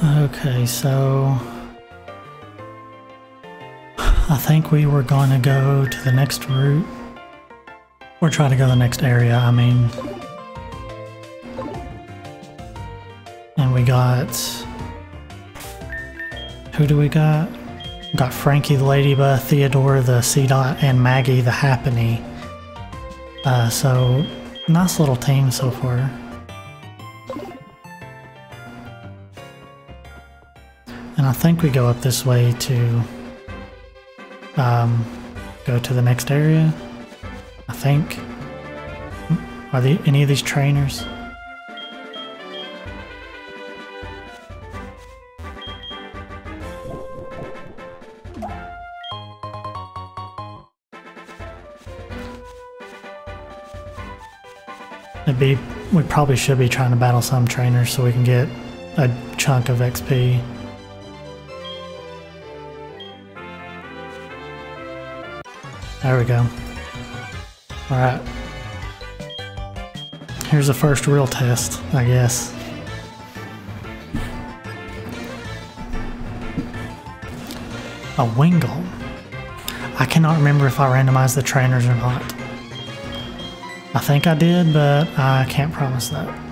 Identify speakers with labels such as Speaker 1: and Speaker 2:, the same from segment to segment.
Speaker 1: Okay, so I think we were going to go to the next route. Or try to go to the next area, I mean. And we got... Who do we got? Got Frankie the Ladybug, Theodore the Seedot, and Maggie the Happiny. Uh, so, nice little team so far. I think we go up this way to um, go to the next area. I think. Are the, any of these trainers? It'd be, we probably should be trying to battle some trainers so we can get a chunk of XP. There we go. Alright. Here's the first real test, I guess. A Wingull. I cannot remember if I randomized the trainers or not. I think I did, but I can't promise that.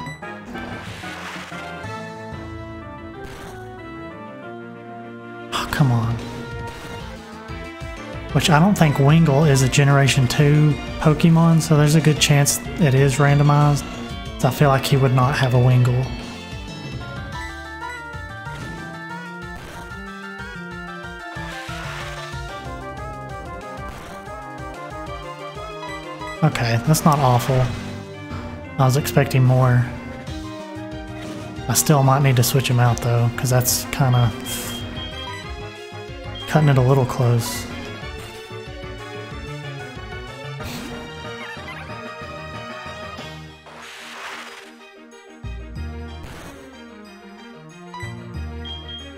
Speaker 1: Which I don't think Wingull is a Generation 2 Pokemon, so there's a good chance it is randomized. So I feel like he would not have a Wingull. Okay, that's not awful. I was expecting more. I still might need to switch him out though, because that's kind of cutting it a little close.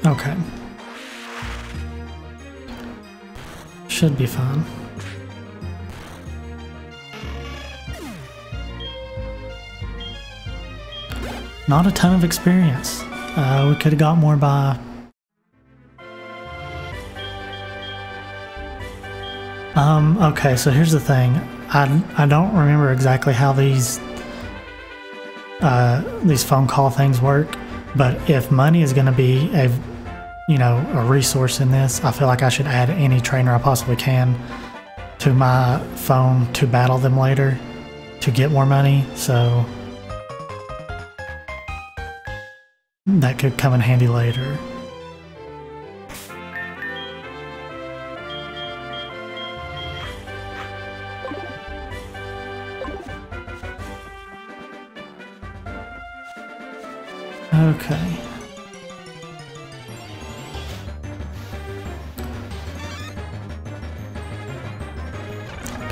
Speaker 1: Okay. Should be fine. Not a ton of experience. Uh, we could have got more by... Um, okay, so here's the thing. I, I don't remember exactly how these uh, these phone call things work, but if money is going to be a you know a resource in this, I feel like I should add any trainer I possibly can to my phone to battle them later to get more money. So that could come in handy later.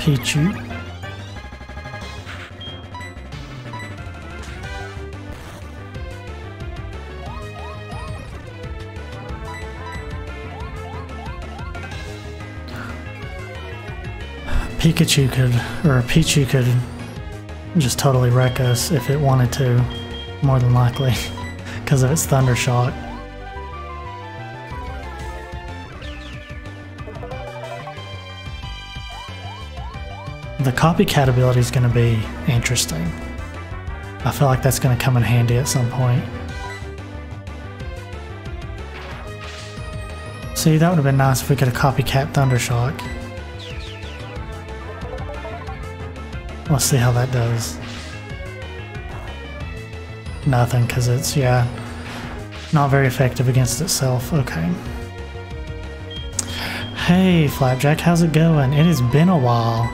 Speaker 1: Pichu. Pikachu could, or Pichu could just totally wreck us if it wanted to, more than likely, because of its Thunder Shock. The copycat ability is going to be interesting. I feel like that's going to come in handy at some point. See, that would have been nice if we could have copycat Thundershock. Let's see how that does. Nothing, because it's, yeah, not very effective against itself. Okay. Hey, Flapjack, how's it going? It has been a while.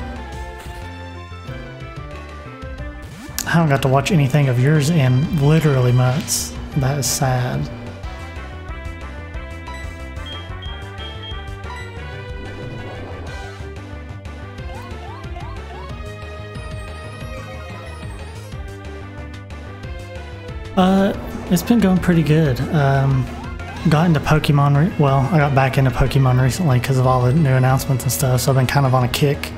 Speaker 1: Haven't got to watch anything of yours in literally months. That is sad. Uh, it's been going pretty good. Um, got into Pokemon, well, I got back into Pokemon recently because of all the new announcements and stuff, so I've been kind of on a kick,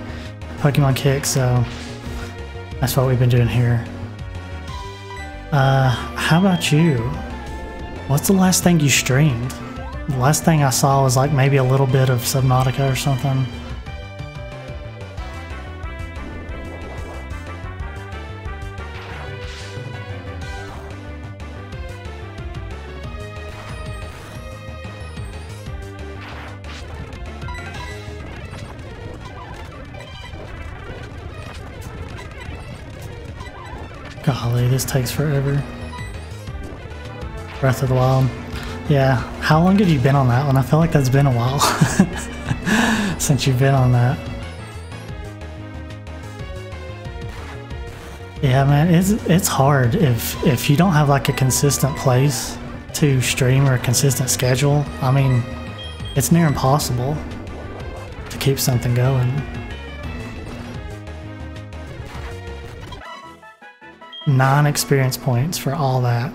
Speaker 1: Pokemon kick, so that's what we've been doing here. Uh, how about you? What's the last thing you streamed? The last thing I saw was like maybe a little bit of Subnautica or something. Takes forever. Breath of the Wild. Yeah, how long have you been on that one? I feel like that's been a while since you've been on that. Yeah, man, it's it's hard if if you don't have like a consistent place to stream or a consistent schedule. I mean, it's near impossible to keep something going. Nine experience points for all that.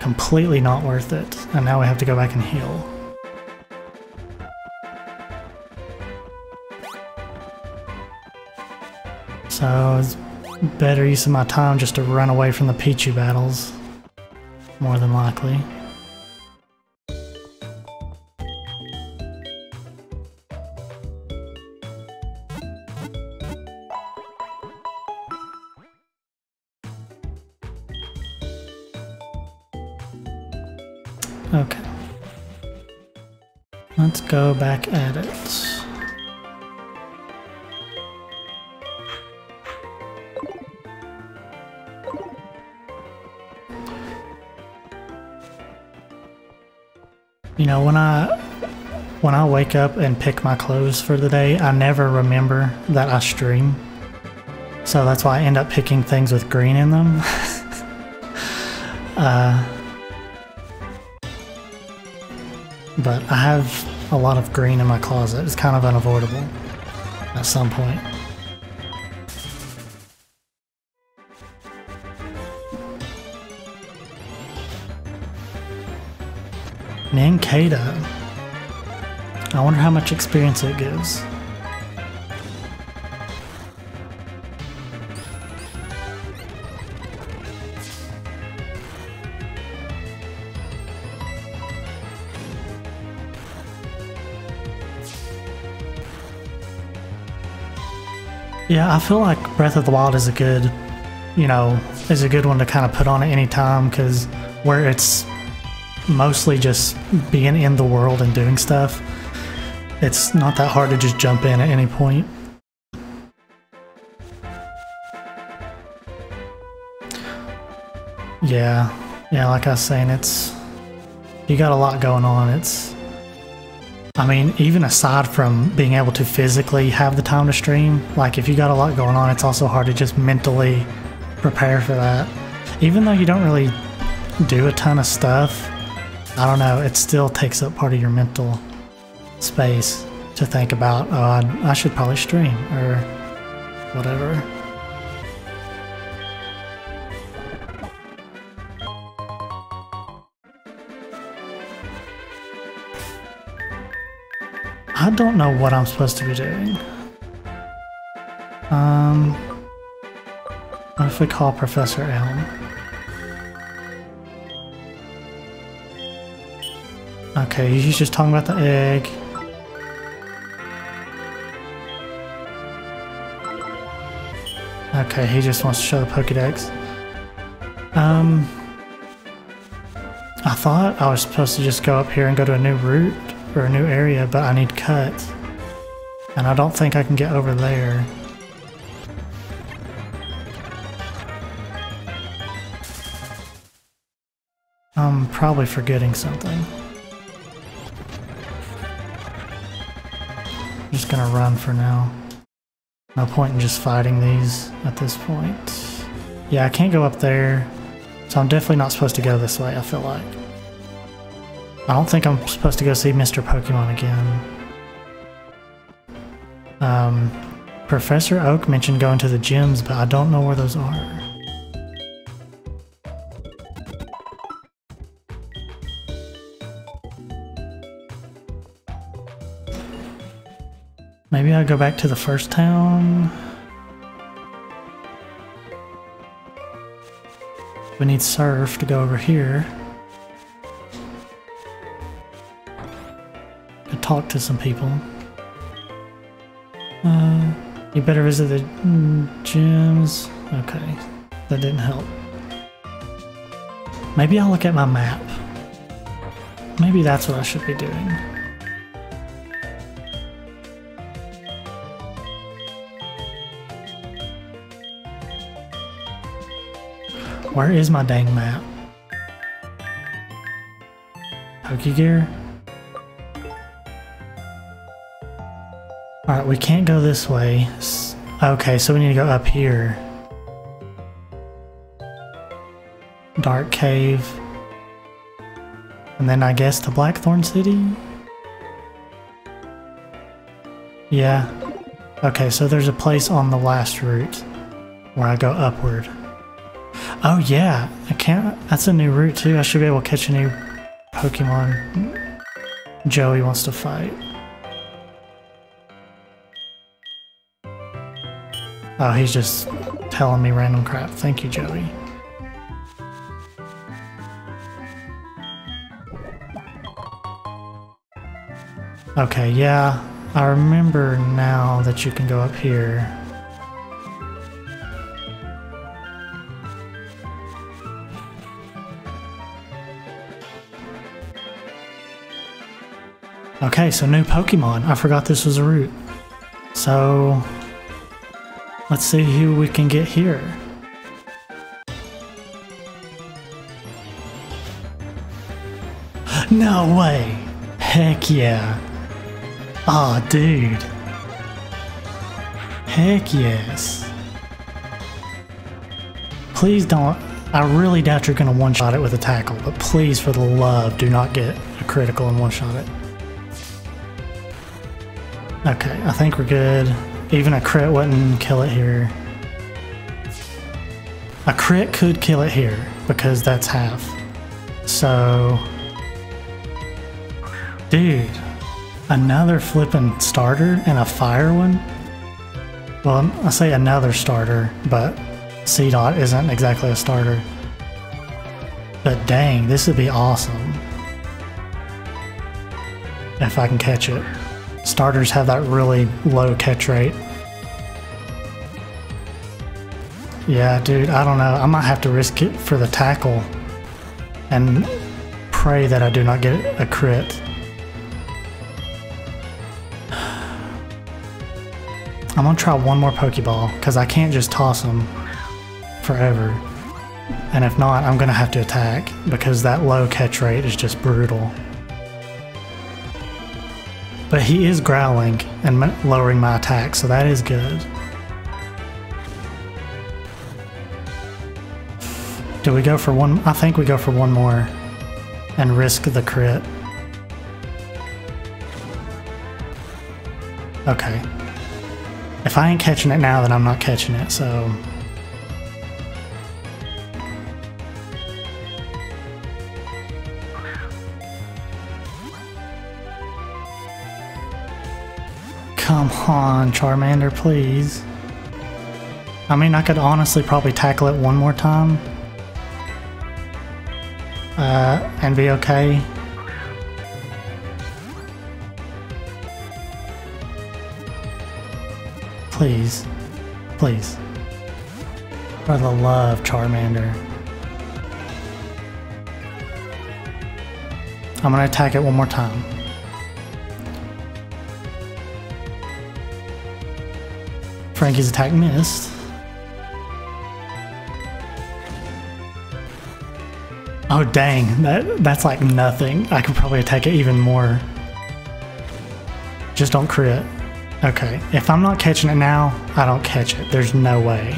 Speaker 1: Completely not worth it. And now we have to go back and heal. So it's better use of my time just to run away from the Pichu battles. More than likely. Go back at it. You know, when I when I wake up and pick my clothes for the day, I never remember that I stream. So that's why I end up picking things with green in them. uh, but I have a lot of green in my closet. It's kind of unavoidable at some point. Nankata. I wonder how much experience it gives. Yeah, I feel like Breath of the Wild is a good, you know, is a good one to kind of put on at any time because where it's mostly just being in the world and doing stuff, it's not that hard to just jump in at any point. Yeah, yeah, like I was saying, it's you got a lot going on. It's I mean, even aside from being able to physically have the time to stream, like if you got a lot going on, it's also hard to just mentally prepare for that. Even though you don't really do a ton of stuff, I don't know, it still takes up part of your mental space to think about, oh, I, I should probably stream or whatever. I don't know what I'm supposed to be doing. Um, what if we call Professor Elm? Okay, he's just talking about the egg. Okay, he just wants to show the Pokedex. Um, I thought I was supposed to just go up here and go to a new route for a new area, but I need cut. And I don't think I can get over there. I'm probably forgetting something. I'm just gonna run for now. No point in just fighting these at this point. Yeah, I can't go up there, so I'm definitely not supposed to go this way, I feel like. I don't think I'm supposed to go see Mr. Pokemon again. Um, Professor Oak mentioned going to the gyms, but I don't know where those are. Maybe I'll go back to the first town. We need Surf to go over here. Talk to some people. Uh, you better visit the gyms. Okay, that didn't help. Maybe I'll look at my map. Maybe that's what I should be doing. Where is my dang map? Pokegear? Alright, we can't go this way. Okay, so we need to go up here. Dark Cave. And then I guess to Blackthorn City? Yeah. Okay, so there's a place on the last route where I go upward. Oh yeah, I can't. That's a new route too. I should be able to catch a new Pokemon. Joey wants to fight. Oh, he's just telling me random crap. Thank you, Joey. Okay, yeah, I remember now that you can go up here. Okay, so new Pokemon. I forgot this was a route. So, let's see who we can get here. No way! Heck yeah! Aw, oh, dude. Heck yes. Please don't. I really doubt you're going to one-shot it with a tackle, but please, for the love, do not get a critical and one-shot it. Okay, I think we're good. Even a crit wouldn't kill it here. A crit could kill it here, because that's half. So... Dude, another flipping starter and a fire one? Well, I say another starter, but Seedot isn't exactly a starter. But dang, this would be awesome. If I can catch it. Starters have that really low catch rate. Yeah, dude, I don't know. I might have to risk it for the tackle and pray that I do not get a crit. I'm gonna try one more Pokeball because I can't just toss them forever. And if not, I'm gonna have to attack because that low catch rate is just brutal. But he is growling and lowering my attack, so that is good. Do we go for one? I think we go for one more and risk the crit. Okay. If I ain't catching it now, then I'm not catching it, so... Come on, Charmander, please. I mean, I could honestly probably tackle it one more time. Uh, and be okay. Please. Please. For the love, Charmander. I'm gonna attack it one more time. Frankie's attack missed. Oh dang, that that's like nothing. I could probably attack it even more. Just don't crit. Okay, if I'm not catching it now, I don't catch it. There's no way.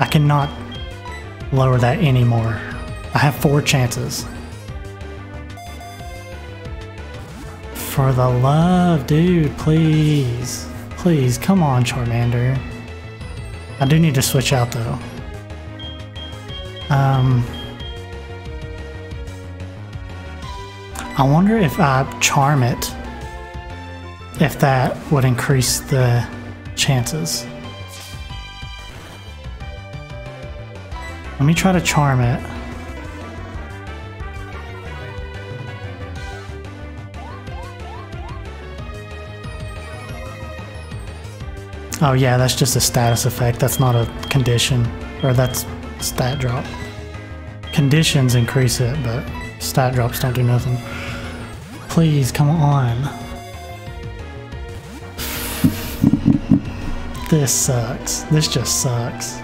Speaker 1: I cannot lower that anymore. I have four chances. For the love, dude, please. Please, come on, Charmander. I do need to switch out though. Um, I wonder if I charm it, if that would increase the chances. Let me try to charm it. Oh yeah, that's just a status effect. That's not a condition. Or that's stat drop. Conditions increase it, but stat drops don't do nothing. Please, come on. This sucks. This just sucks.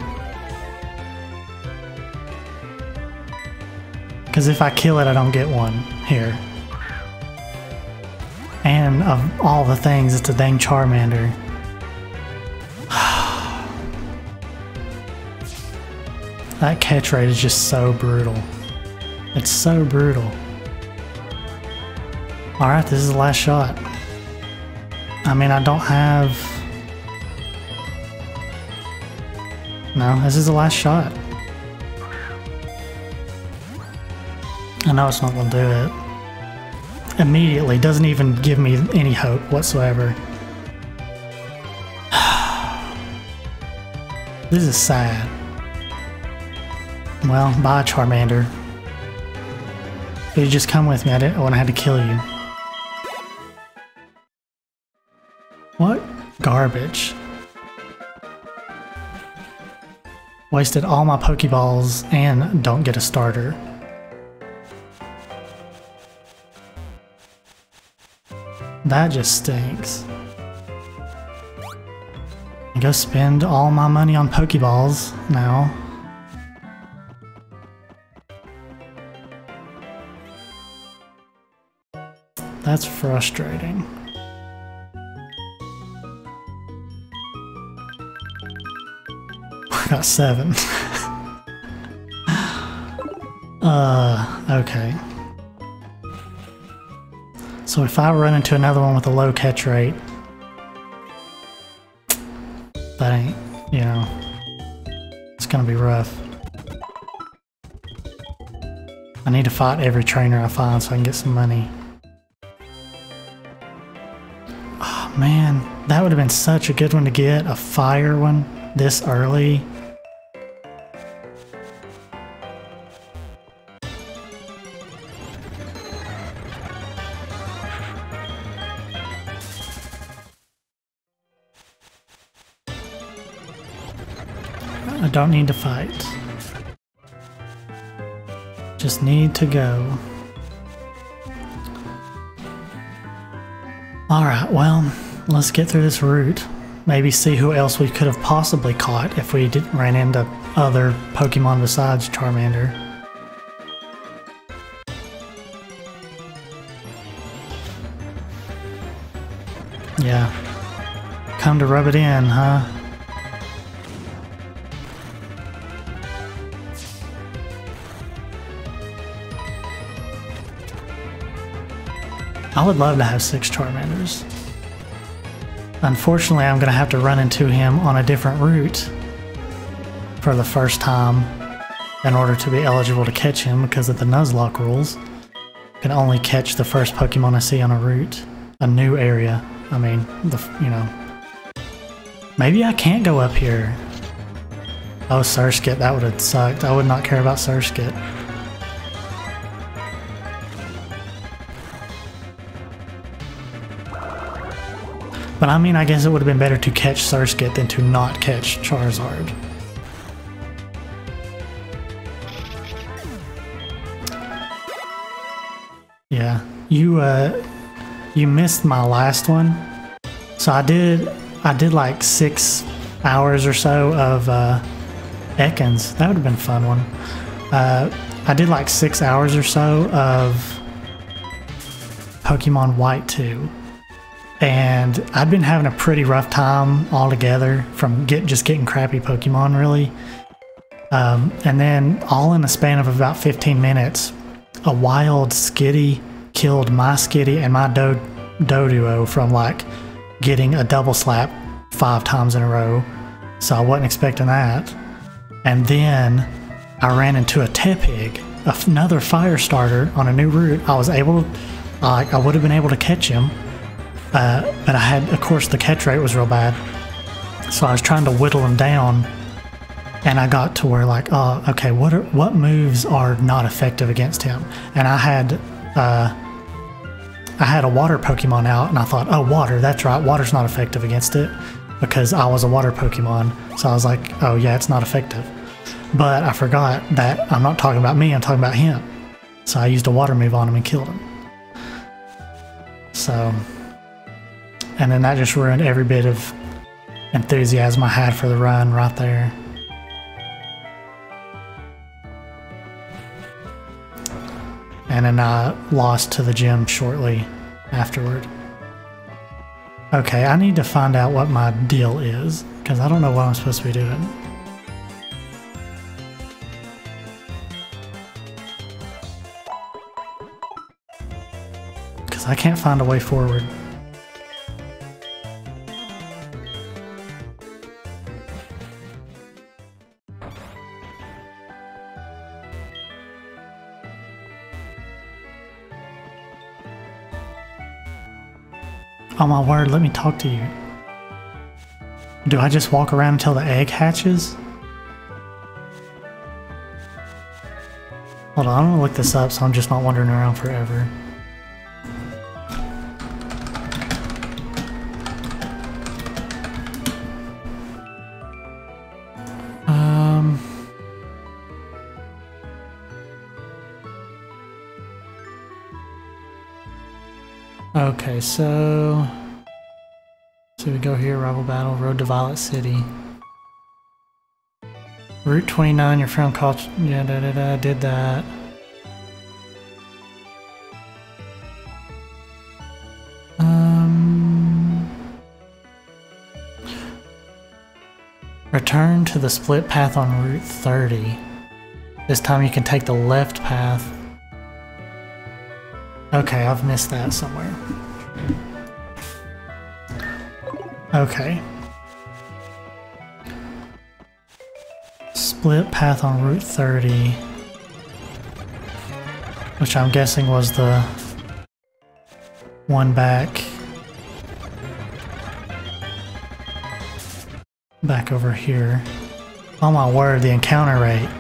Speaker 1: Because if I kill it, I don't get one here. And of all the things, it's a dang Charmander. That catch rate is just so brutal. It's so brutal. Alright, this is the last shot. I mean, I don't have... No, this is the last shot. I know it's not going to do it. Immediately, doesn't even give me any hope whatsoever. this is sad. Well, bye Charmander. You just come with me, I didn't want to have to kill you. What garbage. Wasted all my Pokeballs and don't get a starter. That just stinks. I go spend all my money on Pokeballs now. That's frustrating. I got seven. uh, okay. So if I run into another one with a low catch rate, that ain't, you know, it's gonna be rough. I need to fight every trainer I find so I can get some money. Man, that would have been such a good one to get, a fire one this early. I don't need to fight. Just need to go. Alright, well, let's get through this route. Maybe see who else we could have possibly caught if we didn't ran into other Pokemon besides Charmander. Yeah. Come to rub it in, huh? I would love to have six Charmanders. Unfortunately, I'm going to have to run into him on a different route for the first time in order to be eligible to catch him because of the Nuzlocke rules. I can only catch the first Pokemon I see on a route, a new area. I mean, the you know. Maybe I can't go up here. Oh, Surskit, that would have sucked. I would not care about Surskit. But I mean, I guess it would have been better to catch Surskit than to not catch Charizard. Yeah, you uh, you missed my last one. So I did, I did like six hours or so of uh, Ekans. That would have been a fun one. Uh, I did like six hours or so of Pokemon White 2 and I'd been having a pretty rough time altogether from get just getting crappy Pokemon really. Um, and then all in the span of about 15 minutes, a wild Skitty killed my Skitty and my Do Doduo from like getting a double slap five times in a row. So I wasn't expecting that. And then I ran into a Tepig, another fire starter on a new route. I was able, I would have been able to catch him uh, but I had, of course, the catch rate was real bad. So I was trying to whittle them down, and I got to where like, oh, okay, what are what moves are not effective against him? And I had, uh, I had a water Pokemon out, and I thought, oh, water, that's right, water's not effective against it. because I was a water Pokemon. So I was like, oh yeah, it's not effective. But I forgot that I'm not talking about me, I'm talking about him. So I used a water move on him and killed him. So, and then that just ruined every bit of enthusiasm I had for the run right there. And then I lost to the gym shortly afterward. Okay, I need to find out what my deal is, because I don't know what I'm supposed to be doing. Because I can't find a way forward. Oh my word, let me talk to you. Do I just walk around until the egg hatches? Hold on, I'm gonna look this up so I'm just not wandering around forever. Okay, so... So we go here, rival battle, road to Violet City. Route 29, your friend called... Yeah, da da da, did that. Um... Return to the split path on Route 30. This time you can take the left path Okay, I've missed that somewhere. Okay. Split path on Route 30. Which I'm guessing was the one back. Back over here. Oh my word, the encounter rate.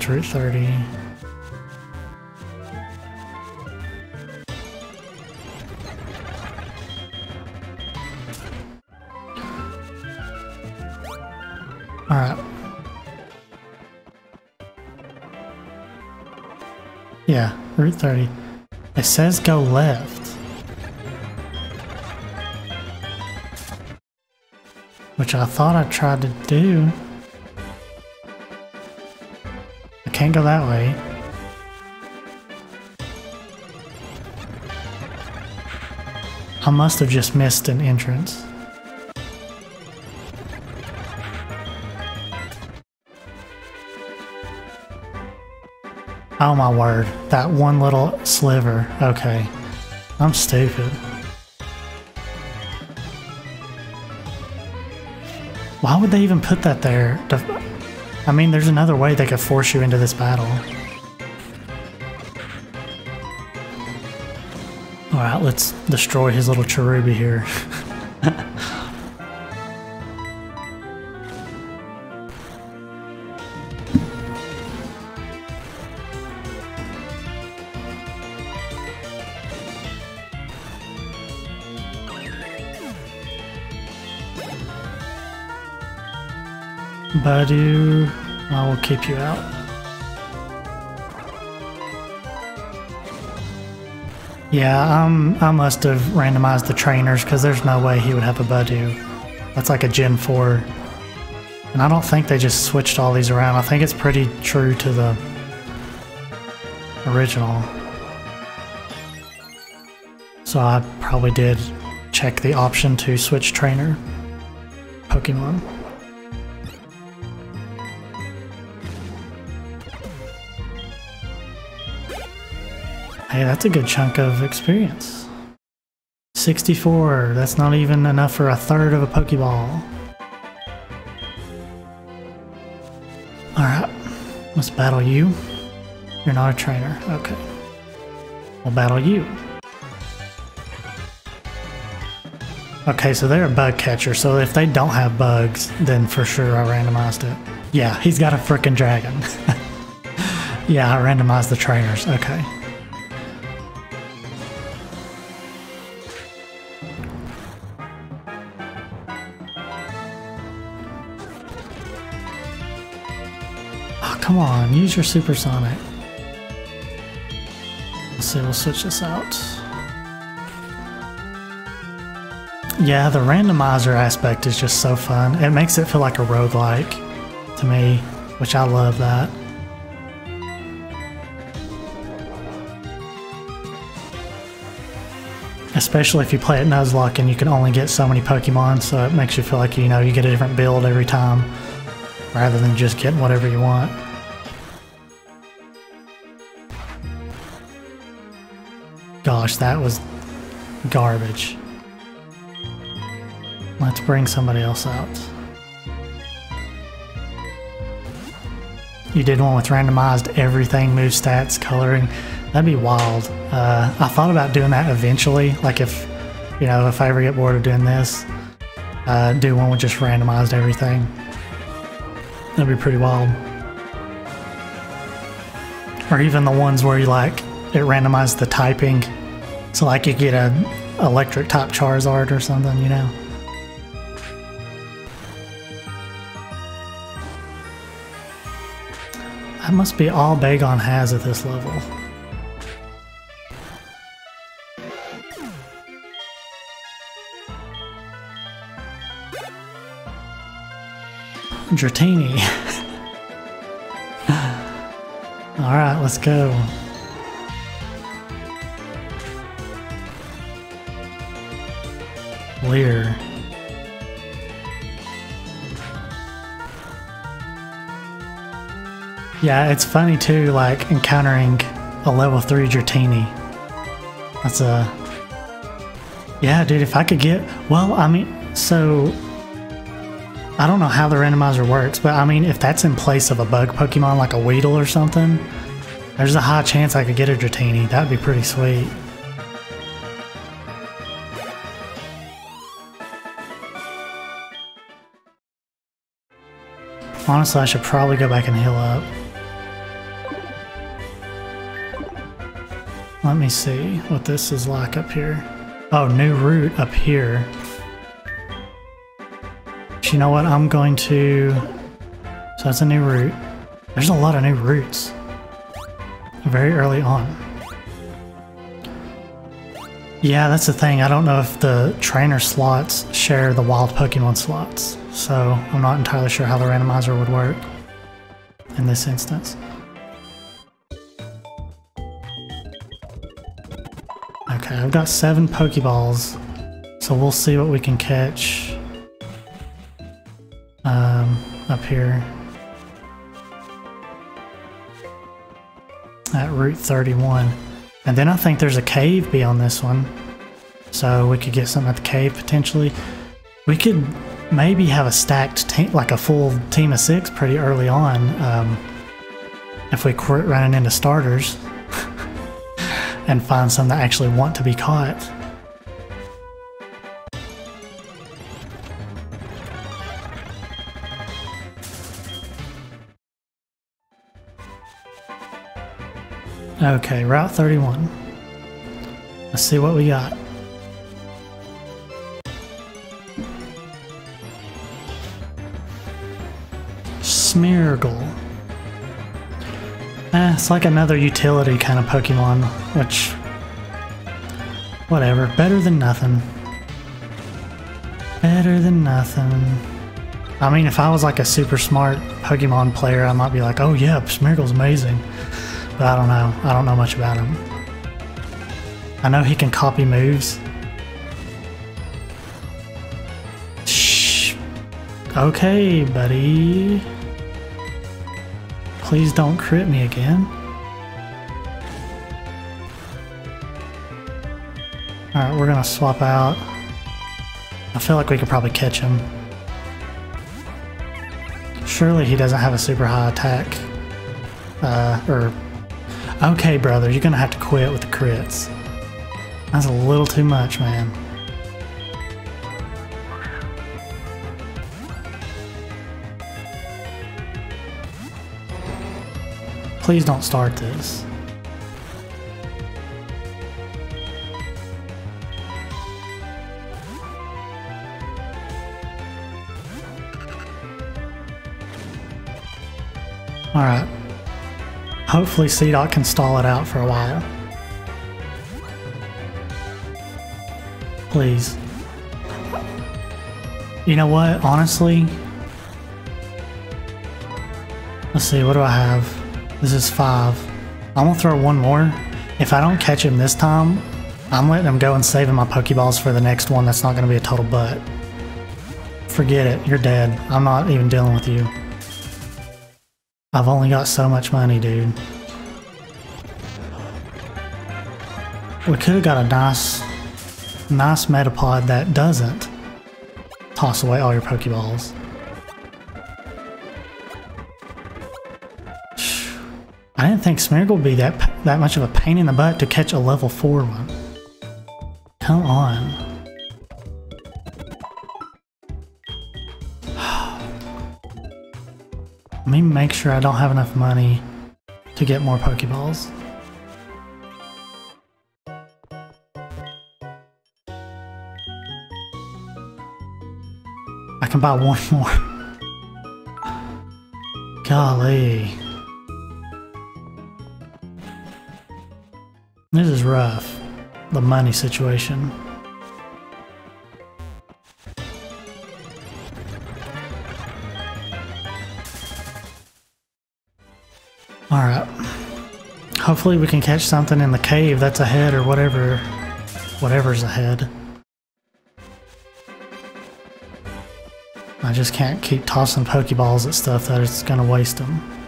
Speaker 1: That's Route 30. Alright. Yeah, Route 30. It says go left. Which I thought I tried to do. Can't go that way. I must have just missed an entrance. Oh my word, that one little sliver. Okay. I'm stupid. Why would they even put that there? I mean, there's another way they could force you into this battle. Alright, let's destroy his little cherubi here. Budew, I will keep you out. Yeah, um, I must have randomized the trainers because there's no way he would have a Budew. That's like a Gen 4. And I don't think they just switched all these around. I think it's pretty true to the original. So I probably did check the option to switch trainer Pokemon. Hey, that's a good chunk of experience. 64, that's not even enough for a third of a Pokeball. Alright, let's battle you. You're not a trainer, okay. We'll battle you. Okay, so they're a bug catcher, so if they don't have bugs, then for sure I randomized it. Yeah, he's got a freaking dragon. yeah, I randomized the trainers. Okay. On, use your supersonic. Let's see, we'll switch this out. Yeah, the randomizer aspect is just so fun. It makes it feel like a roguelike to me, which I love that. Especially if you play at Nuzlocke and you can only get so many Pokemon, so it makes you feel like you know you get a different build every time rather than just getting whatever you want. Gosh, that was garbage. Let's bring somebody else out. You did one with randomized everything, move stats, coloring. That'd be wild. Uh, I thought about doing that eventually. Like if, you know, if I ever get bored of doing this, uh, do one with just randomized everything. That'd be pretty wild. Or even the ones where you like, it randomized the typing. So like you get a electric type Charizard or something, you know? That must be all Bagon has at this level. Dratini. Alright, let's go. Leer. Yeah, it's funny too, like encountering a level 3 Dratini. That's a... Yeah, dude, if I could get... Well, I mean, so... I don't know how the randomizer works, but I mean, if that's in place of a bug Pokemon like a Weedle or something, there's a high chance I could get a Dratini. That'd be pretty sweet. Honestly, I should probably go back and heal up. Let me see what this is like up here. Oh, new route up here. You know what? I'm going to... So that's a new route. There's a lot of new routes. Very early on. Yeah, that's the thing. I don't know if the trainer slots share the wild Pokemon slots. So I'm not entirely sure how the randomizer would work in this instance. Okay, I've got seven Pokeballs, so we'll see what we can catch um, up here at Route 31. And then I think there's a cave beyond this one, so we could get something at the cave potentially. We could maybe have a stacked team, like a full team of six pretty early on um, if we quit running into starters and find some that actually want to be caught. Okay, Route 31. Let's see what we got. Smeargle. Eh, it's like another utility kind of Pokemon, which... Whatever, better than nothing. Better than nothing. I mean, if I was like a super smart Pokemon player, I might be like, oh yeah, Smeargle's amazing. But I don't know. I don't know much about him. I know he can copy moves. Shh. Okay, buddy. Please don't crit me again. Alright, we're gonna swap out. I feel like we could probably catch him. Surely he doesn't have a super high attack. Uh, or... Okay, brother, you're gonna have to quit with the crits. That's a little too much, man. Please don't start this. Alright. Hopefully Seedot can stall it out for a while. Please. You know what? Honestly, let's see. What do I have? This is five. I'm gonna throw one more. If I don't catch him this time, I'm letting him go and saving my Pokeballs for the next one. That's not gonna be a total butt. Forget it. You're dead. I'm not even dealing with you. I've only got so much money, dude. We could have got a nice, nice Metapod that doesn't toss away all your Pokeballs. I didn't think Smeargle would be that that much of a pain in the butt to catch a level 4 one. Come on. Let me make sure I don't have enough money to get more Pokeballs. I can buy one more. Golly. This is rough. The money situation. Alright. Hopefully we can catch something in the cave that's ahead or whatever. Whatever's ahead. I just can't keep tossing Pokeballs at stuff that is gonna waste them.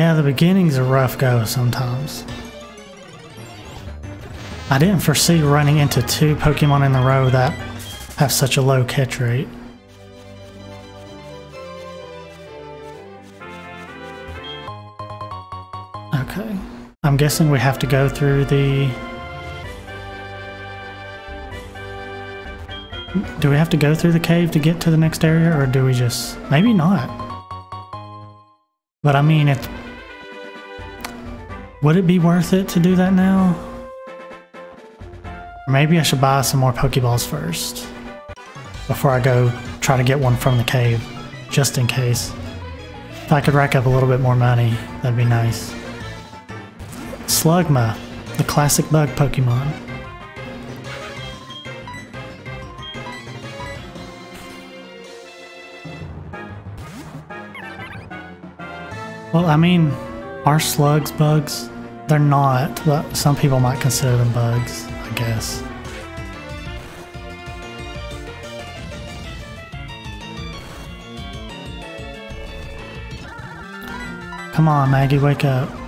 Speaker 1: Yeah, the beginning's a rough go sometimes. I didn't foresee running into two Pokemon in a row that have such a low catch rate. Okay. I'm guessing we have to go through the... Do we have to go through the cave to get to the next area, or do we just... Maybe not. But I mean, it... Would it be worth it to do that now? Maybe I should buy some more Pokeballs first. Before I go try to get one from the cave. Just in case. If I could rack up a little bit more money, that'd be nice. Slugma, the classic bug Pokemon. Well, I mean, are slugs bugs? They're not, but some people might consider them bugs, I guess. Come on, Maggie, wake up.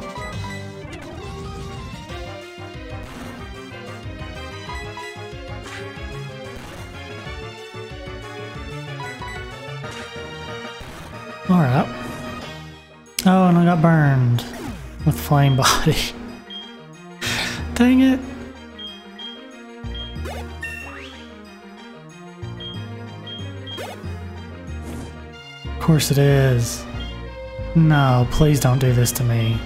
Speaker 1: Body. Dang it. Of course it is. No, please don't do this to me.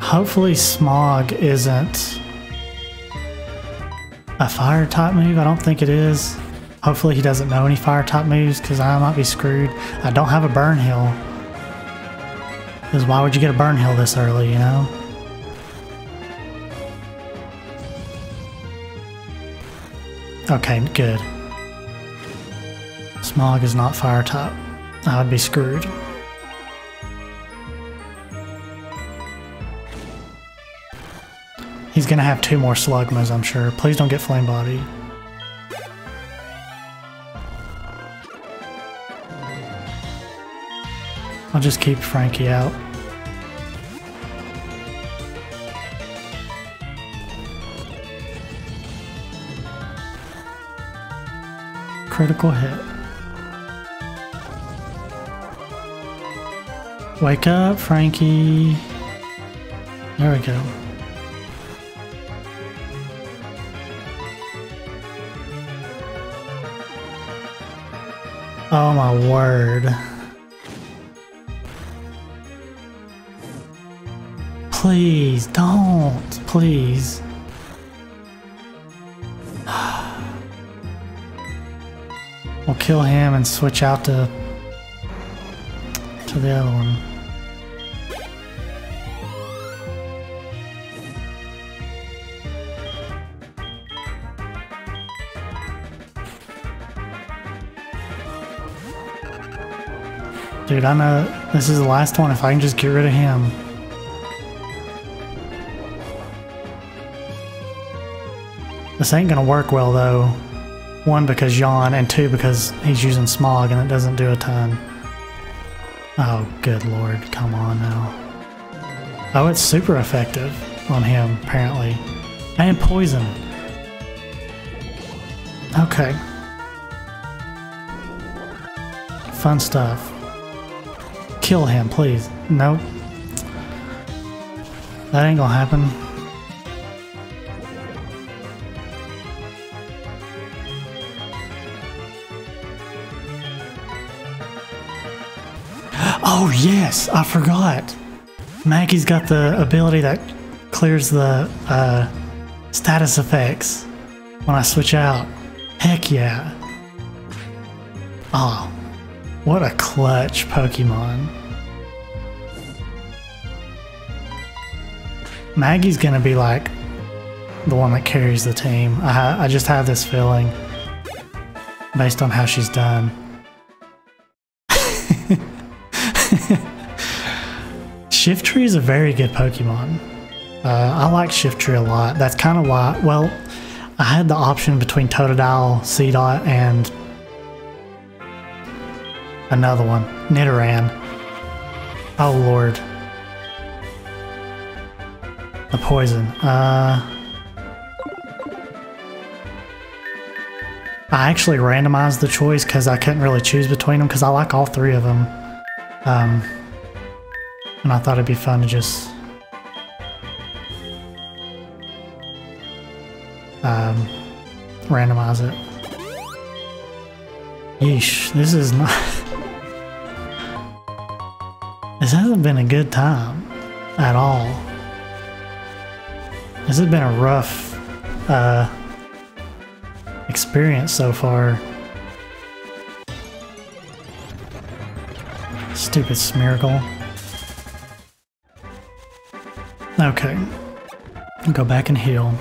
Speaker 1: Hopefully Smog isn't a fire type move. I don't think it is. Hopefully he doesn't know any fire type moves because I might be screwed. I don't have a burn heal. Because why would you get a burn heal this early, you know? Okay, good. Smog is not fire. I would be screwed. He's gonna have two more Slugmas, I'm sure. Please don't get Flame Body. Just keep Frankie out. Critical hit. Wake up, Frankie. There we go. Oh my word. Please, don't. Please. We'll kill him and switch out to to the other one. Dude, I know this is the last one. If I can just get rid of him. This ain't gonna work well though. One, because yawn, and two, because he's using smog and it doesn't do a ton. Oh, good lord, come on now. Oh, it's super effective on him, apparently. And poison. Okay. Fun stuff. Kill him, please. Nope. That ain't gonna happen. Yes, I forgot. Maggie's got the ability that clears the uh, status effects when I switch out. Heck yeah. Oh, what a clutch Pokemon. Maggie's gonna be like the one that carries the team. I, I just have this feeling based on how she's done. Shiftry is a very good Pokemon. Uh, I like Shiftry a lot. That's kind of why, well, I had the option between Totodile, Seedot, and another one, Nidoran. Oh lord. The poison. Uh, I actually randomized the choice because I couldn't really choose between them because I like all three of them. Um, and I thought it'd be fun to just um, randomize it. Yeesh, this is not... this hasn't been a good time at all. This has been a rough uh, experience so far. Stupid Smeargle. Okay. Go back and heal.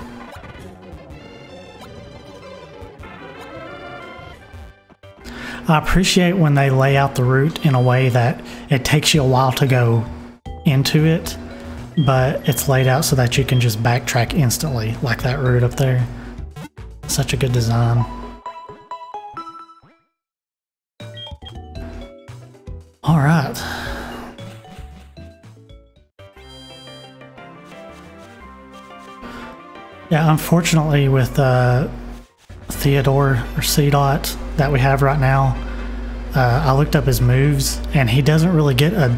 Speaker 1: I appreciate when they lay out the route in a way that it takes you a while to go into it, but it's laid out so that you can just backtrack instantly, like that route up there. Such a good design. Alright. Yeah, unfortunately with uh, Theodore or Seedot that we have right now, uh, I looked up his moves and he doesn't really get a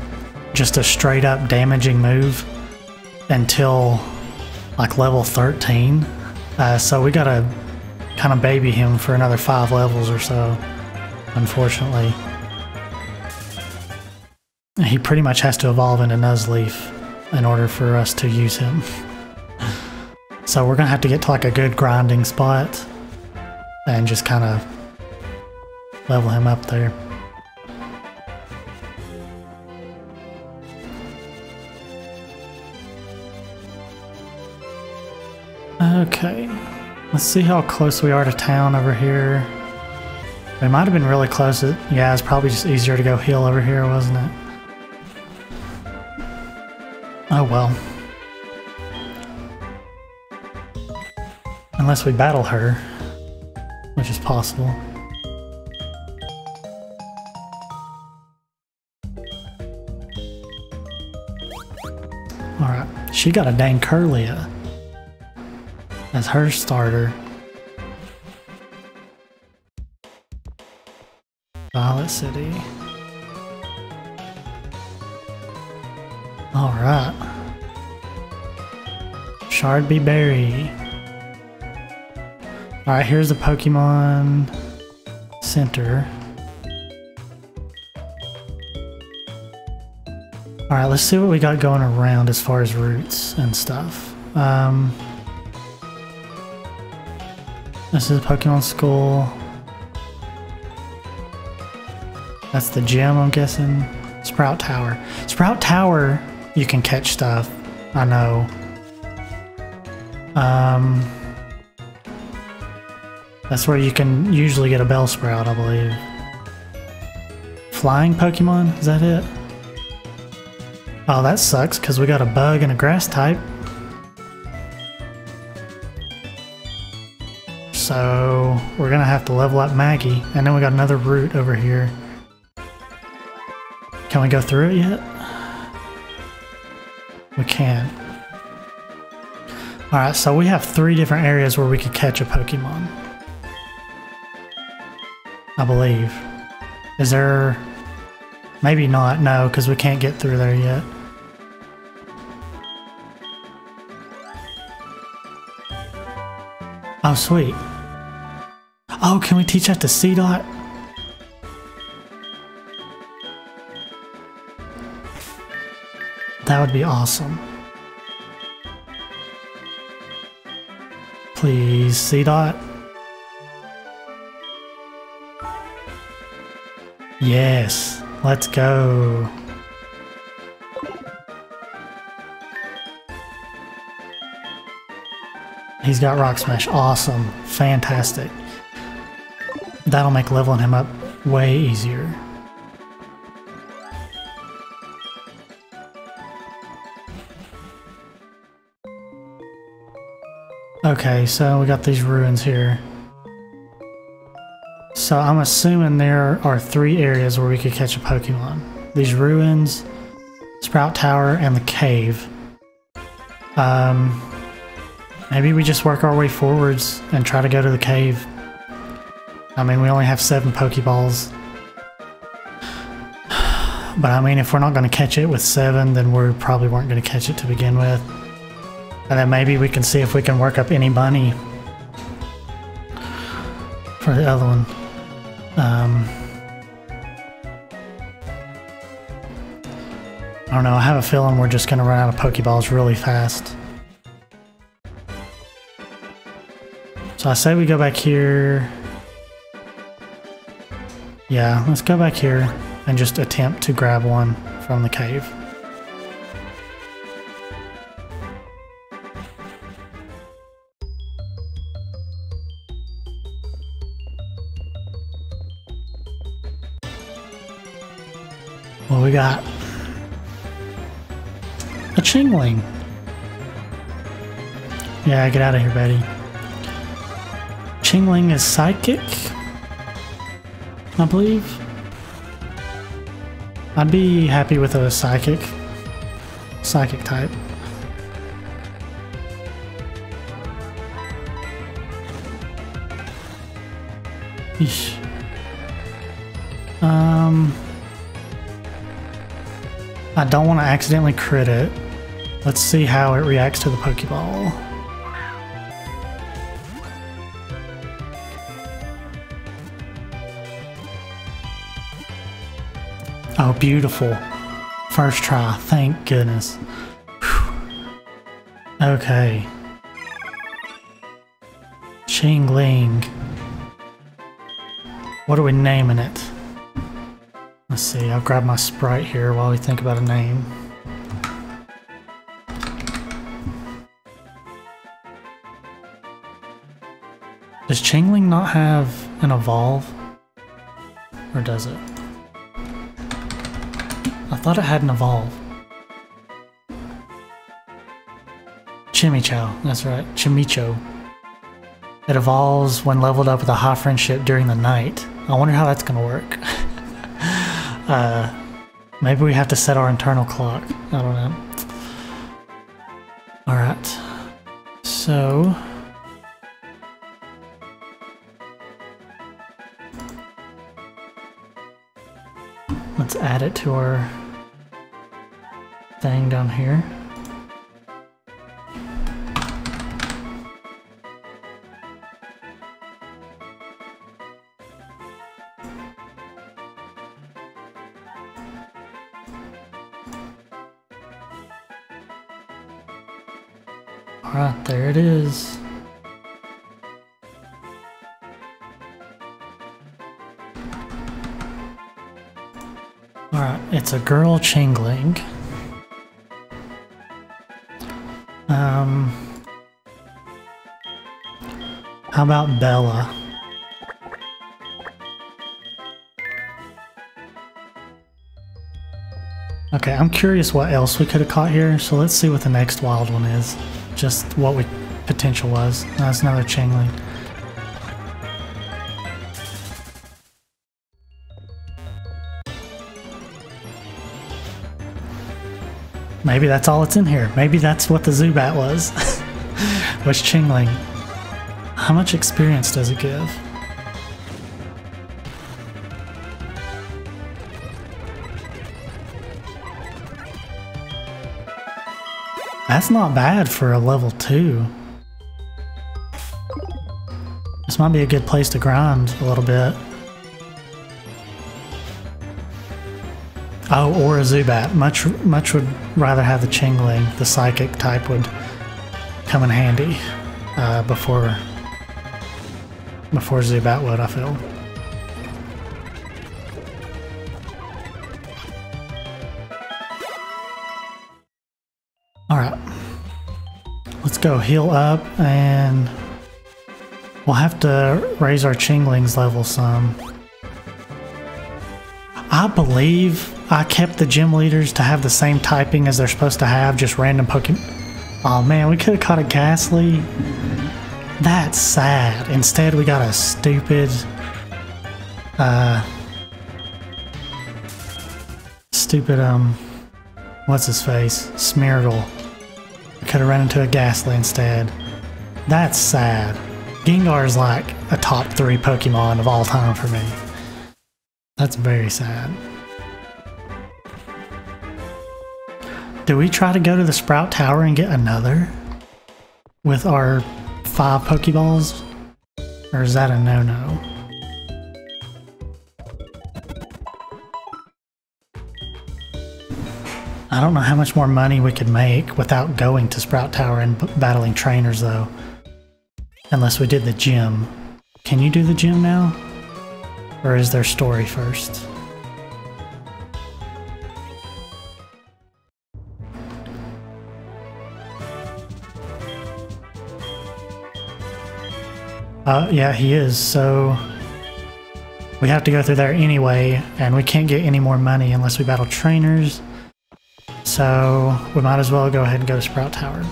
Speaker 1: just a straight up damaging move until like level 13. Uh, so we gotta kind of baby him for another five levels or so, unfortunately. He pretty much has to evolve into Nuzleaf in order for us to use him. so we're gonna have to get to like a good grinding spot and just kind of level him up there. Okay, let's see how close we are to town over here. We might have been really close. To, yeah, it's probably just easier to go heal over here, wasn't it? Oh well. Unless we battle her, which is possible. Alright, she got a dang Kirlia as her starter. Violet City. Alright. Shardby Berry. Alright, here's the Pokemon Center. Alright, let's see what we got going around as far as routes and stuff. Um, this is Pokemon School. That's the gym, I'm guessing. Sprout Tower. Sprout Tower, you can catch stuff. I know. Um, that's where you can usually get a Bellsprout, I believe. Flying Pokemon? Is that it? Oh, that sucks because we got a bug and a grass type. So we're gonna have to level up Maggie. And then we got another route over here. Can we go through it yet? We can. Alright, so we have three different areas where we could catch a Pokemon. I believe. Is there... Maybe not, no, because we can't get through there yet. Oh, sweet. Oh, can we teach that to Seedot? That would be awesome. Please, Seedot. Yes, let's go. He's got Rock Smash. Awesome. Fantastic. That'll make leveling him up way easier. Okay, so we got these ruins here. So I'm assuming there are three areas where we could catch a Pokemon. These ruins, Sprout Tower, and the cave. Um, Maybe we just work our way forwards and try to go to the cave. I mean, we only have seven Pokeballs. But I mean, if we're not going to catch it with seven, then we probably weren't going to catch it to begin with. And then maybe we can see if we can work up any money for the other one. Um, I don't know, I have a feeling we're just to run out of Pokeballs really fast. So I say we go back here. Yeah, let's go back here and just attempt to grab one from the cave. Got? A Chingling. Yeah, get out of here, Betty. Chingling is psychic, I believe. I'd be happy with a psychic, psychic type. I don't want to accidentally crit it. Let's see how it reacts to the Pokeball. Oh, beautiful. First try, thank goodness. Whew. Okay. Chingling. What are we naming it? Let's see, I'll grab my sprite here while we think about a name. Does Chingling not have an evolve? Or does it? I thought it had an evolve. Chimecho, that's right, Chimecho. It evolves when leveled up with a hot friendship during the night. I wonder how that's gonna work. uh, maybe we have to set our internal clock. I don't know. Alright. So... Let's add it to our thing down here. A girl Chingling. Um, how about Bella? Okay, I'm curious what else we could have caught here, so let's see what the next wild one is. Just what we potential was. That's another Chingling. Maybe that's all it's in here. Maybe that's what the Zubat was. was Chingling. How much experience does it give? That's not bad for a level 2. This might be a good place to grind a little bit. Oh, or a Zubat. Much, much would rather have the Chingling. The Psychic type would come in handy uh, before before Zubat would, I feel. Alright. Let's go heal up and we'll have to raise our Chingling's level some. I believe I kept the gym leaders to have the same typing as they're supposed to have, just random Pokemon. Oh man, we could have caught a Gastly. That's sad. Instead, we got a stupid, uh, stupid, um, what's his face? Smeargle. We could have run into a Gastly instead. That's sad. Gengar is like a top three Pokemon of all time for me. That's very sad. Do we try to go to the Sprout Tower and get another? With our five Pokeballs? Or is that a no-no? I don't know how much more money we could make without going to Sprout Tower and battling trainers though. Unless we did the gym. Can you do the gym now? Or is there story first? Uh, yeah, he is, so we have to go through there anyway, and we can't get any more money unless we battle trainers. So we might as well go ahead and go to Sprout Tower.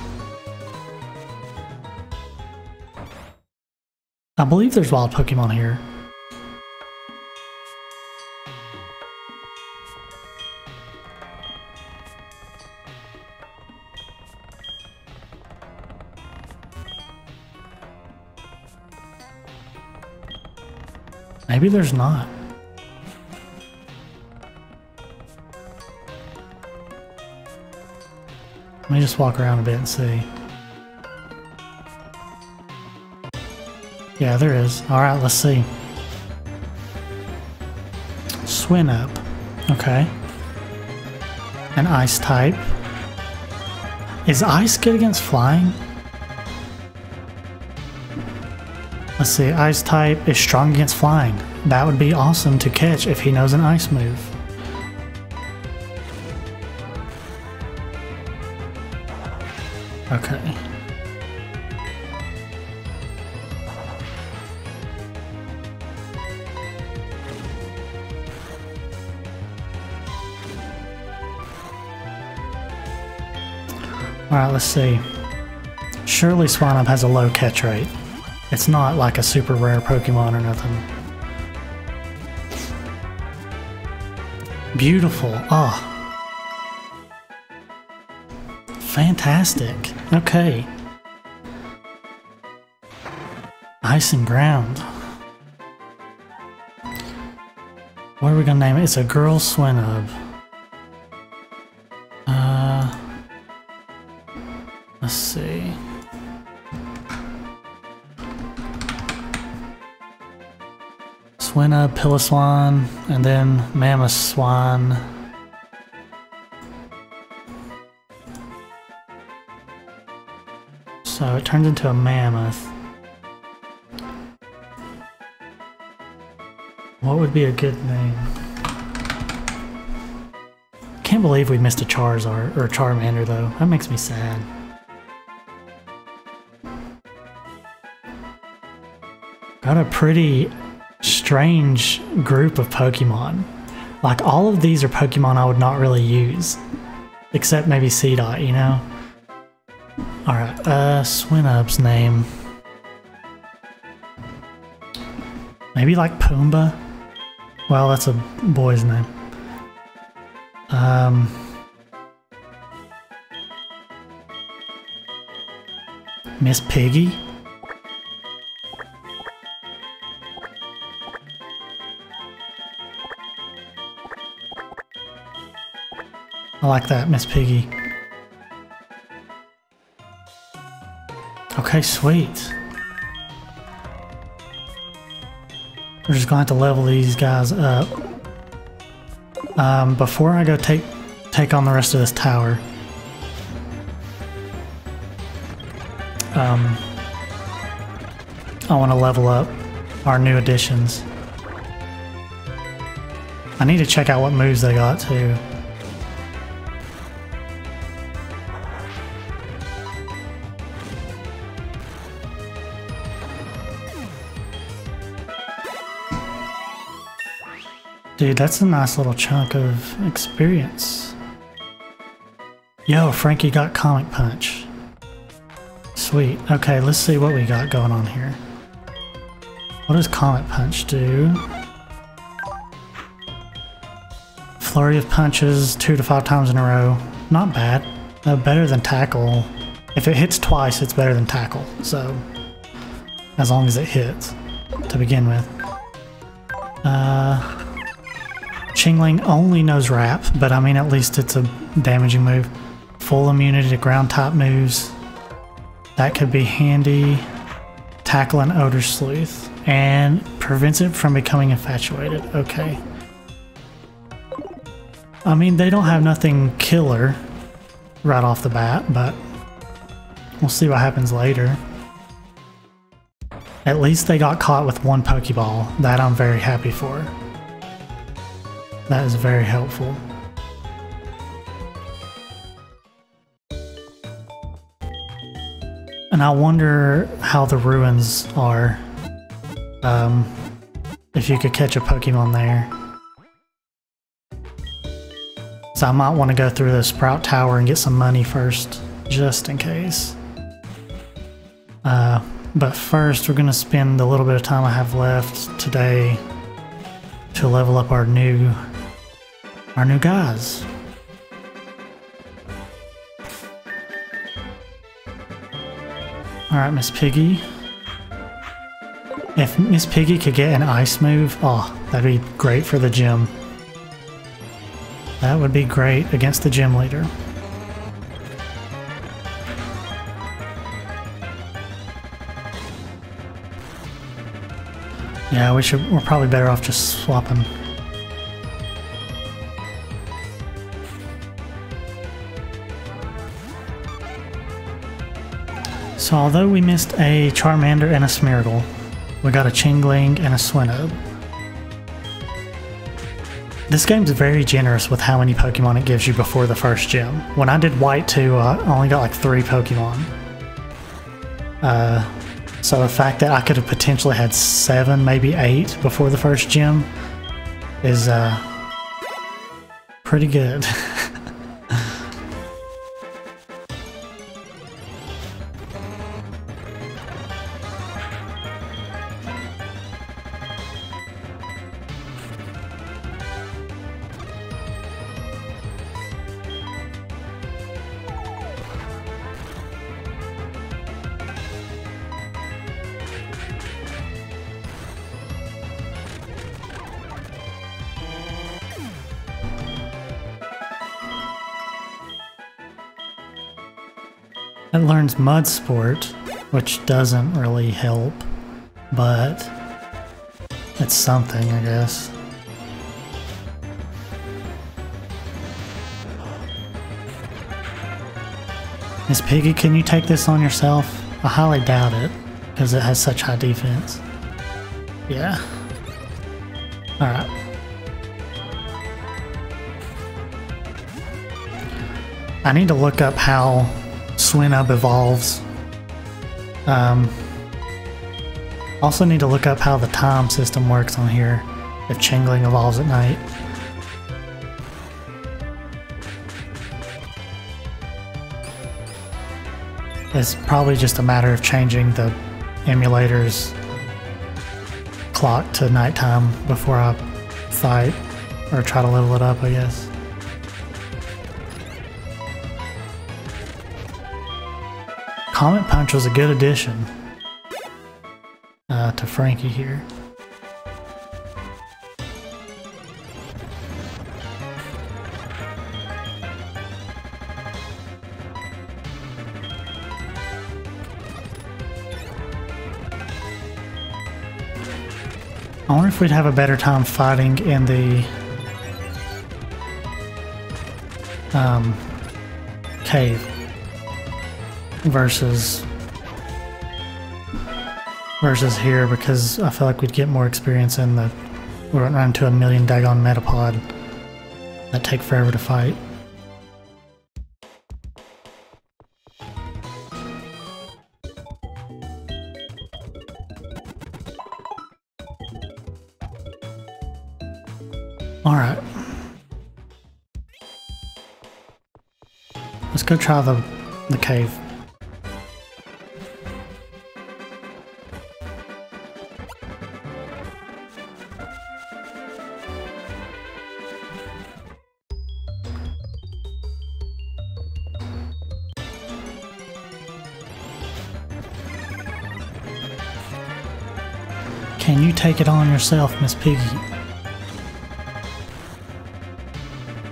Speaker 1: I believe there's wild Pokemon here. Maybe there's not. Let me just walk around a bit and see. Yeah, there is. Alright, let's see. Swinub. Okay. An ice type. Is ice good against flying? Let's see, ice type is strong against flying. That would be awesome to catch if he knows an ice move. Okay. Alright, let's see. Surely Swinub has a low catch rate. It's not like a super rare Pokemon or nothing. Beautiful. Ah. Oh. Fantastic. Okay. Ice and ground. What are we gonna name it? It's a girl Swinub. Uh, let's see. Swinub, Piloswine, and then Mamoswine. So it turns into a mammoth. What would be a good name? Can't believe we missed a Charizard or a Charmander though. That makes me sad. Got a pretty strange group of Pokemon. Like all of these are Pokemon I would not really use. Except maybe Seedot, you know? Alright, uh, Swinub's name. Maybe like Pumbaa? Well, that's a boy's name. Um... Miss Piggy? I like that, Miss Piggy. Okay, sweet. We're just going to have to level these guys up. Um, before I go take take on the rest of this tower, um, I want to level up our new additions. I need to check out what moves they got too. Dude, that's a nice little chunk of experience. Yo, Frankie got Comet Punch. Sweet. Okay, let's see what we got going on here. What does Comet Punch do? Flurry of punches, two to five times in a row. Not bad. Uh, better than Tackle. If it hits twice, it's better than Tackle. So, as long as it hits to begin with. Uh, Chingling only knows Wrap, but I mean at least it's a damaging move. Full immunity to ground type moves. That could be handy. Tackle and Odor Sleuth. And prevents it from becoming infatuated. Okay. I mean, they don't have nothing killer right off the bat, but we'll see what happens later. At least they got caught with one Pokeball. That I'm very happy for. That is very helpful. And I wonder how the ruins are. Um, if you could catch a Pokemon there. So I might want to go through the Sprout Tower and get some money first, just in case. Uh, but first, we're going to spend the little bit of time I have left today to level up our new our new guys. Alright, Miss Piggy. If Miss Piggy could get an ice move, oh, that'd be great for the gym. That would be great against the gym leader. Yeah, we should. We're probably better off just swapping. So although we missed a Charmander and a Smeargle, we got a Chingling and a Swinub. This game's very generous with how many Pokemon it gives you before the first gym. When I did White 2, I only got like 3 Pokemon. Uh, so the fact that I could have potentially had 7, maybe 8 before the first gym is uh, pretty good. Mud Sport, which doesn't really help, but it's something, I guess. Miss Piggy, can you take this on yourself? I highly doubt it, because it has such high defense. Yeah. Alright. I need to look up how Swinub evolves. Um, also need to look up how the time system works on here, if Chingling evolves at night. It's probably just a matter of changing the emulator's clock to nighttime before I fight, or try to level it up, I guess. Comet Punch was a good addition uh, to Frankie here. I wonder if we'd have a better time fighting in the um, cave versus versus here because I feel like we'd get more experience in the we run into a million Dagon Metapod that take forever to fight. Alright. Let's go try the the cave. Yourself, Miss Piggy?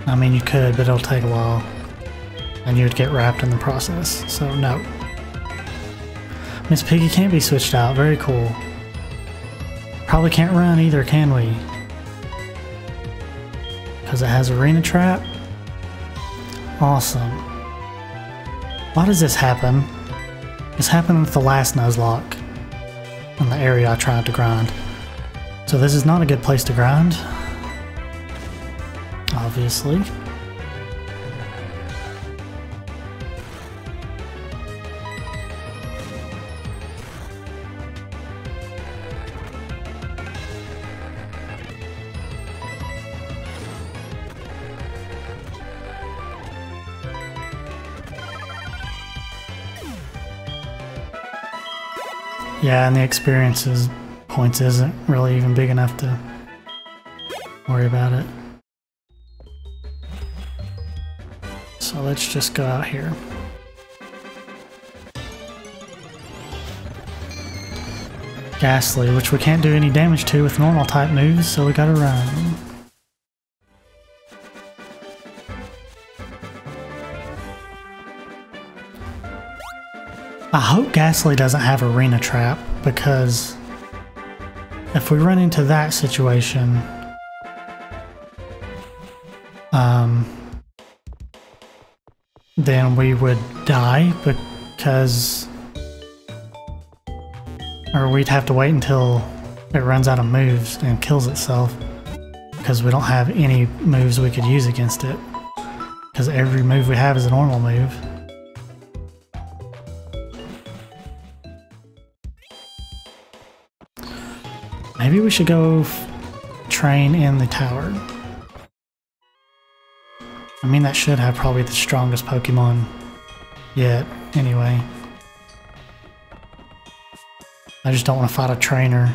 Speaker 1: I mean, you could, but it'll take a while. And you'd get wrapped in the process, so no. Miss Piggy can't be switched out, very cool. Probably can't run either, can we? Because it has Arena Trap? Awesome. Why does this happen? This happened with the last Nuzlocke in the area I tried to grind. So this is not a good place to grind. Obviously. Yeah, and the experiences points isn't really even big enough to worry about it. So let's just go out here. Gastly, which we can't do any damage to with normal type moves, so we gotta run. I hope Gastly doesn't have Arena Trap, because if we run into that situation, um, then we would die because, or we'd have to wait until it runs out of moves and kills itself because we don't have any moves we could use against it because every move we have is a normal move. Maybe we should go train in the tower. I mean, that should have probably the strongest Pokemon yet, anyway. I just don't want to fight a trainer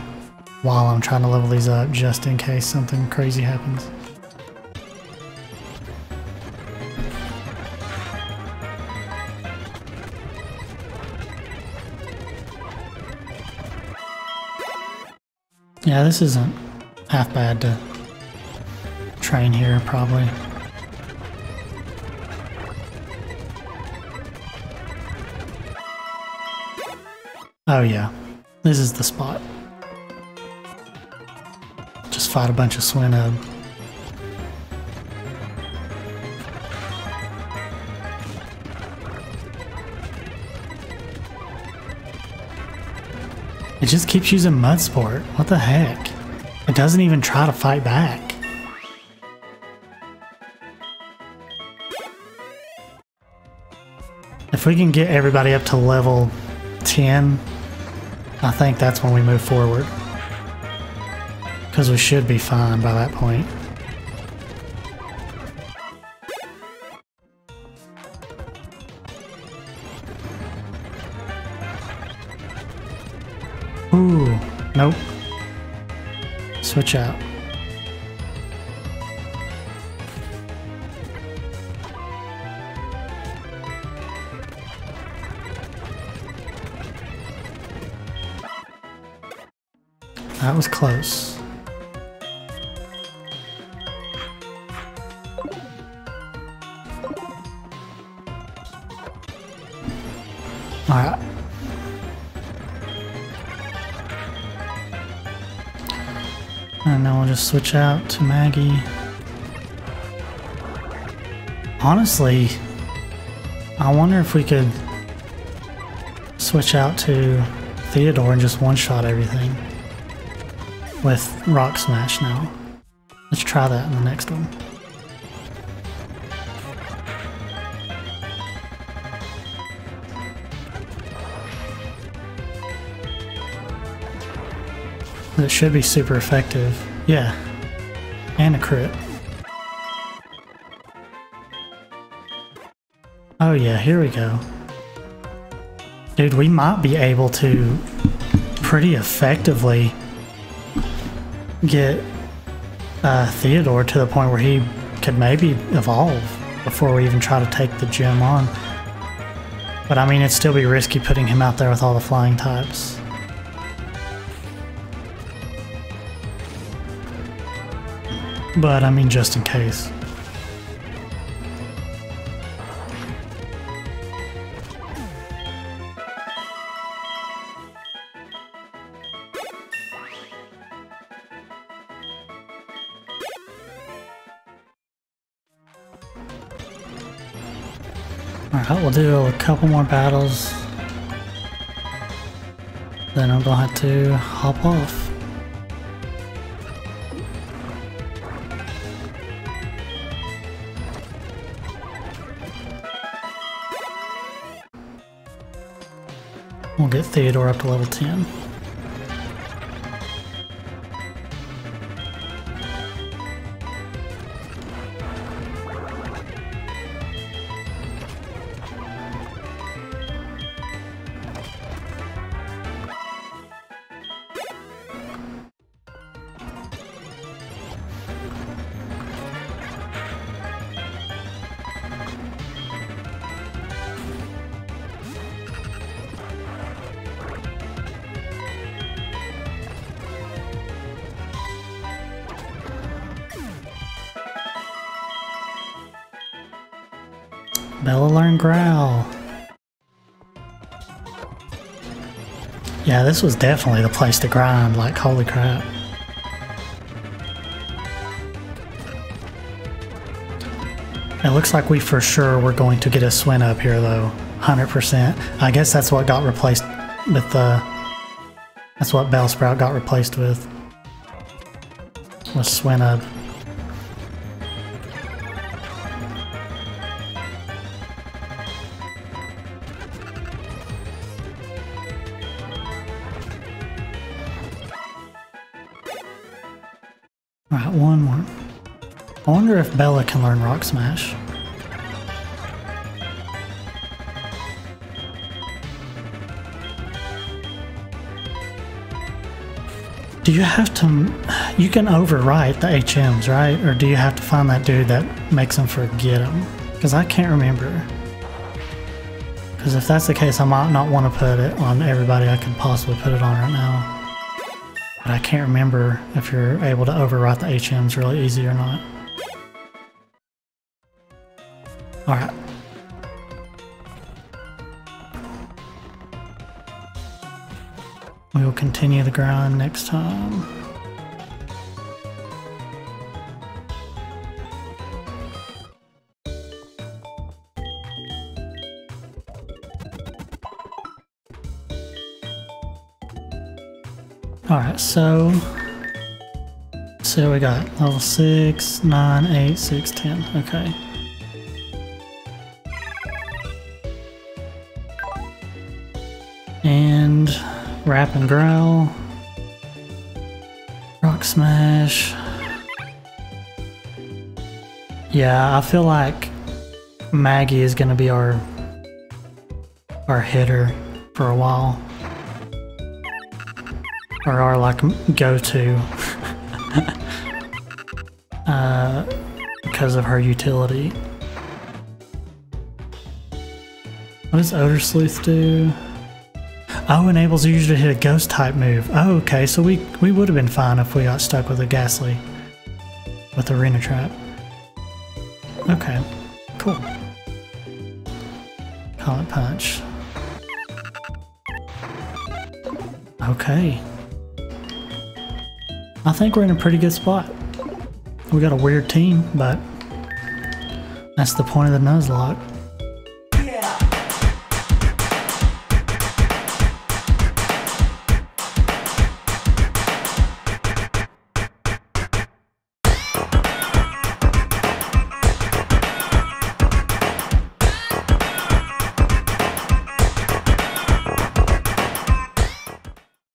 Speaker 1: while I'm trying to level these up, just in case something crazy happens. Yeah, this isn't half bad to train here, probably. Oh yeah, this is the spot. Just fight a bunch of Swinub. It just keeps using Mud Sport. What the heck? It doesn't even try to fight back. If we can get everybody up to level 10, I think that's when we move forward. Because we should be fine by that point. Nope. Switch out. That was close. Switch out to Maggie. Honestly, I wonder if we could switch out to Theodore and just one-shot everything with Rock Smash now. Let's try that in the next one. That should be super effective. Yeah. And a crit. Oh yeah, here we go. Dude, we might be able to pretty effectively get uh, Theodore to the point where he could maybe evolve before we even try to take the gym on. But I mean, it'd still be risky putting him out there with all the flying types. But I mean, just in case. Alright, we'll do a couple more battles. Then I'm gonna have to hop off. Get Theodore up to level 10. This was definitely the place to grind, like holy crap. It looks like we for sure were going to get a Swinub here though. 100%. I guess that's what got replaced with the... That's what Bellsprout got replaced with. Was Swinub. Alright, can learn Rock Smash. Do you have to... You can overwrite the HMs, right? Or do you have to find that dude that makes them forget them? Because I can't remember. Because if that's the case, I might not want to put it on everybody I could possibly put it on right now. But I can't remember if you're able to overwrite the HMs really easy or not. Alright. We will continue the grind next time. Alright, so so we got level 6, 9, 8, 6, 10. Okay. Growl. Rock Smash. Yeah, I feel like Maggie is to be our our hitter for a while or our like go-to uh, because of her utility. What does Odor Sleuth do? Oh, enables users to hit a ghost type move. Oh, okay, so we, we would have been fine if we got stuck with a Gastly with a Arena Trap. Okay, cool. Comet Punch. Okay. I think we're in a pretty good spot. We got a weird team, but that's the point of the Nuzlocke.